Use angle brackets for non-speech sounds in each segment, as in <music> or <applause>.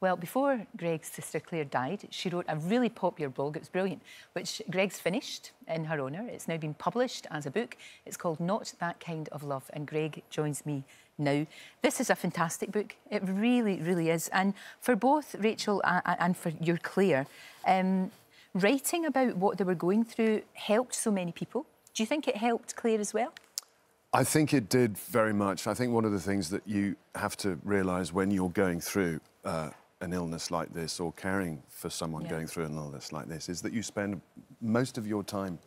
Well, before Greg's sister Clare died, she wrote a really popular blog. It was brilliant, which Greg's finished in her honour. It's now been published as a book. It's called Not That Kind of Love, and Greg joins me now. This is a fantastic book. It really, really is. And for both Rachael and for your Clare, um, writing about what they were going through helped so many people. Do you think it helped Clare as well? I think it did very much. I think one of the things that you have to realise when you're going through uh, an illness like this or caring for someone yeah. going through an illness like this is that you spend most of your time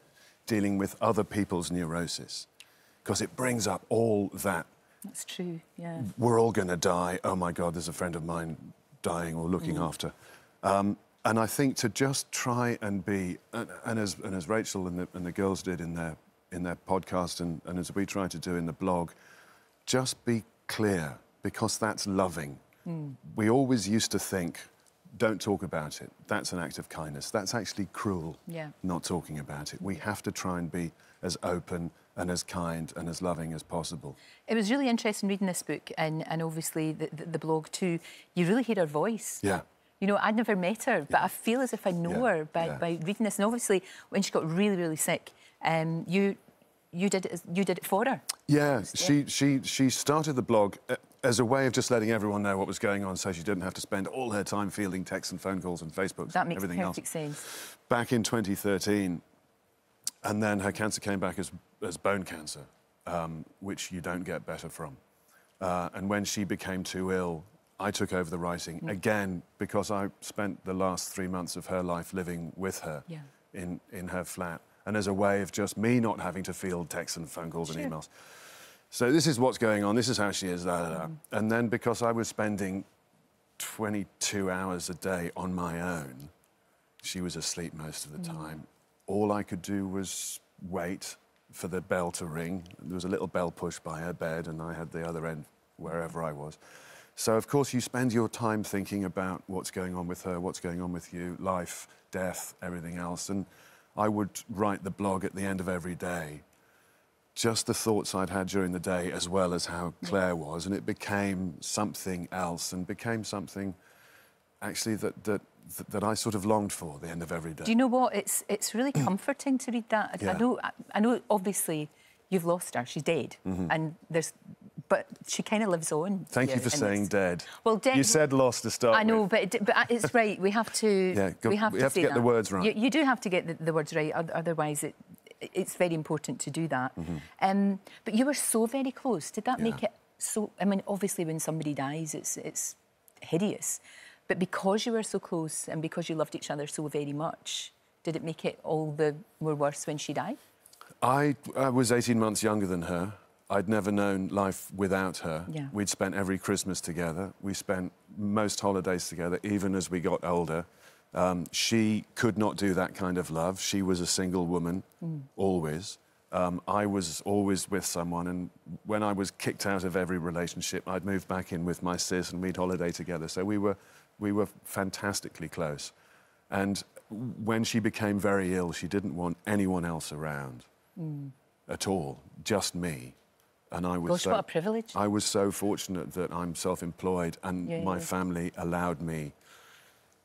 dealing with other people's neurosis because it brings up all that. That's true, yeah. We're all going to die. Oh my God, there's a friend of mine dying or looking mm. after. Um, and I think to just try and be, and, and, as, and as Rachael and the, and the girls did in their, in their podcast and, and as we try to do in the blog, just be clear because that's loving Mm. We always used to think, don't talk about it. That's an act of kindness. That's actually cruel, yeah. not talking about it. We have to try and be as open and as kind and as loving as possible. It was really interesting reading this book and, and obviously the, the, the blog too. You really hear her voice. Yeah. You know, I'd never met her, but I feel as if I know yeah. her by, yeah. by reading this. And obviously, when she got really, really sick, um, you you did it, you did it for her. Yeah, yeah, she she she started the blog uh, as a way of just letting everyone know what was going on, so she didn't have to spend all her time fielding texts and phone calls and Facebooks that makes everything perfect else. sense. Back in 2013, and then her cancer came back as as bone cancer, um, which you don't get better from. Uh, and when she became too ill, I took over the writing mm. again because I spent the last three months of her life living with her yeah. in in her flat and as a way of just me not having to field texts and phone calls sure. and emails. So this is what's going on. This is how she is. And then because I was spending 22 hours a day on my own, she was asleep most of the mm. time. All I could do was wait for the bell to ring. There was a little bell push by her bed, and I had the other end wherever I was. So, of course, you spend your time thinking about what's going on with her, what's going on with you, life, death, everything else. And I would write the blog at the end of every day, just the thoughts I'd had during the day, as well as how Clare was, and it became something else, and became something actually that that that I sort of longed for at the end of every day. Do you know what? It's it's really <clears throat> comforting to read that. Yeah. I know I know obviously you've lost her. She's dead, mm -hmm. and there's but she kind of lives on. Thank you for saying dead. Well, dead. You said lost to start. I know, with. but it, but it's right. We have to. <laughs> yeah, go, we have, we to, have to, get that. the words right. You, you do have to get the, the, words right, otherwise it, it's very important to do that. Mm -hmm. um, but you were so very close. Did that yeah. make it so? I mean, obviously, when somebody dies, it's it's hideous. But because you were so close and because you loved each other so very much, did it make it all the more worse when she died? I, I was 18 months younger than her. I'd never known life without her. Yeah. We'd spent every Christmas together. We spent most holidays together, even as we got older. Um, she could not do that kind of love. She was a single woman, mm. always. Um, I was always with someone, and when I was kicked out of every relationship, I'd move back in with my sis, and we'd holiday together. So we were, we were fantastically close. And when she became very ill, she didn't want anyone else around mm. at all, just me and I was Gosh, so, what a privilege. I was so fortunate that I'm self-employed and yeah, my yeah. family allowed me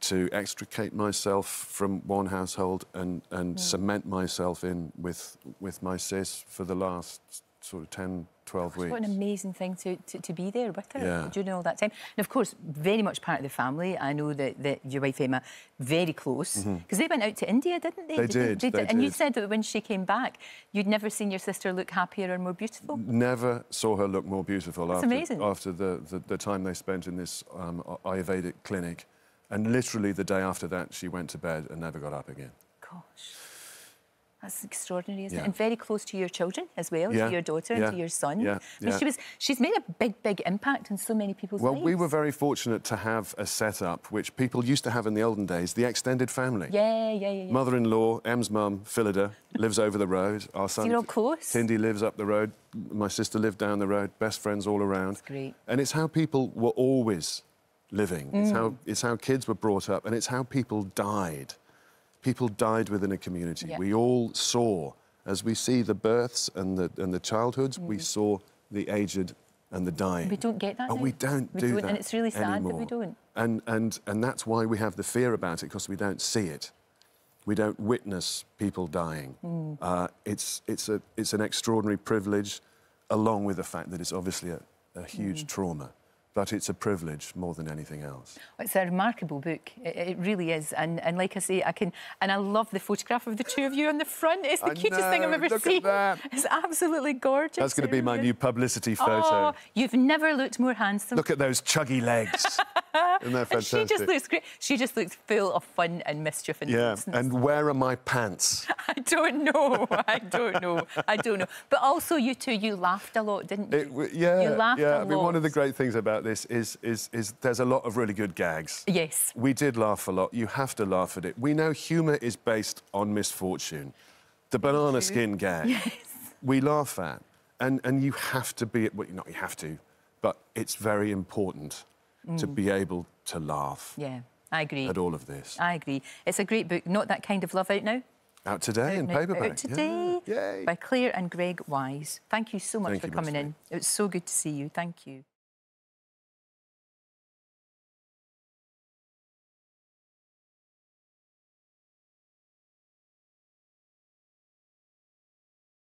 to extricate myself from one household and, and yeah. cement myself in with, with my sis for the last sort of 10, 12 weeks. What an amazing thing to, to, to be there with her yeah. during all that time. And of course, very much part of the family. I know that, that your wife Emma, very close, because mm -hmm. they went out to India, didn't they? They did. They, they, and you said that when she came back, you'd never seen your sister look happier or more beautiful. Never saw her look more beautiful That's after, amazing. after the, the, the time they spent in this um, Ayurvedic clinic. And literally the day after that, she went to bed and never got up again. Gosh. That's extraordinary, isn't yeah. it? And very close to your children as well, yeah. to your daughter yeah. and to your son. Yeah. I mean, she was, she's made a big, big impact on so many people's well, lives. Well, we were very fortunate to have a setup which people used to have in the olden days, the extended family. Yeah, yeah, yeah. Mother-in-law, Em's mum, Phyllida, lives over the road. Our son, <laughs> so close? Tindy lives up the road. My sister lived down the road. Best friends all around. That's great. And it's how people were always living. Mm. It's, how, it's how kids were brought up and it's how people died. People died within a community. We all saw as we see the births and the, and the childhoods, mm. we saw the aged and the dying. We don't get that And now. we don't We do don't, that and it's really sad that we don't. And, and, and that's why we have the fear about it, because we don't see it. We don't witness people dying. Hmm. Uh, it's, it's, a, it's an extraordinary privilege, along with the fact that it's obviously a, a huge Hmm. trauma. But it's a privilege more than anything else. It's a remarkable book. It, it really is. And, and like I say, I can, and I love the photograph of the two of you on the front. It's the I cutest thing I've know, ever look at seen. that. <laughs> It's absolutely gorgeous. That's going to be my new publicity photo. Oh, you've never looked more handsome. Look at those chuggy legs. <laughs> Isn't that and she just looks great. She just looks full of fun and mischief and yeah, innocence. and where are my pants? <laughs> <laughs> I don't know. I don't know. I don't know. But also, you two, you laughed a lot, didn't you? It, yeah, You laughed yeah. a I mean, one of the great things about this is, is, is there's a lot of really good gags. Yes. We did laugh a lot. You have to laugh at it. We know humour is based on misfortune. The banana skin gag, Yes. we laugh at. And, and you have to be, well, not you have to, but it's very important to Mm. be able to laugh Yeah, I agree. at all of this. I agree. It's a great book. Not that kind of love out now. Out today in paperback. Out today Yeah. By Clare and Greg Wise. Thank you so much Thank for you, coming in. It was so good to see you. Thank you.